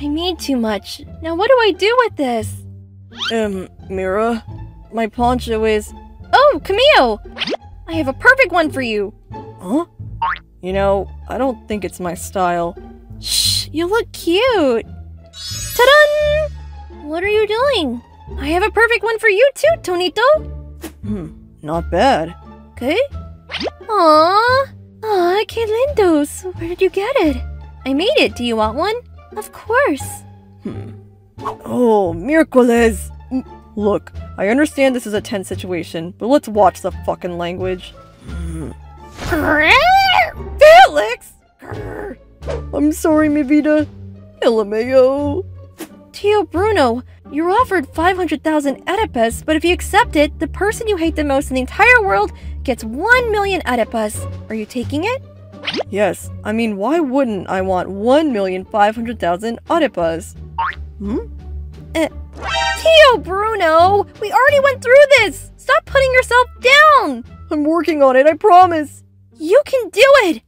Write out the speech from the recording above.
I made too much. Now what do I do with this? Um, Mira, my poncho is. Oh, Camilo! I have a perfect one for you. Huh? You know, I don't think it's my style. Shh, you look cute. Ta-da! What are you doing? I have a perfect one for you too, Tonito. Hmm, not bad. Okay. Aww. Aw, que lindos. Where did you get it? I made it. Do you want one? Of course. Hmm. Oh, miércoles! Look, I understand this is a tense situation, but let's watch the fucking language. Hmm. Felix! I'm sorry, mi vida. LMAO. Tio Bruno, you're offered 500,000 Oedipus, but if you accept it, the person you hate the most in the entire world gets 1 million Oedipus. Are you taking it? Yes, I mean, why wouldn't I want 1,500,000 Oedipus? Hmm? Eh. Tio Bruno, we already went through this. Stop putting yourself down. I'm working on it, I promise. You can do it.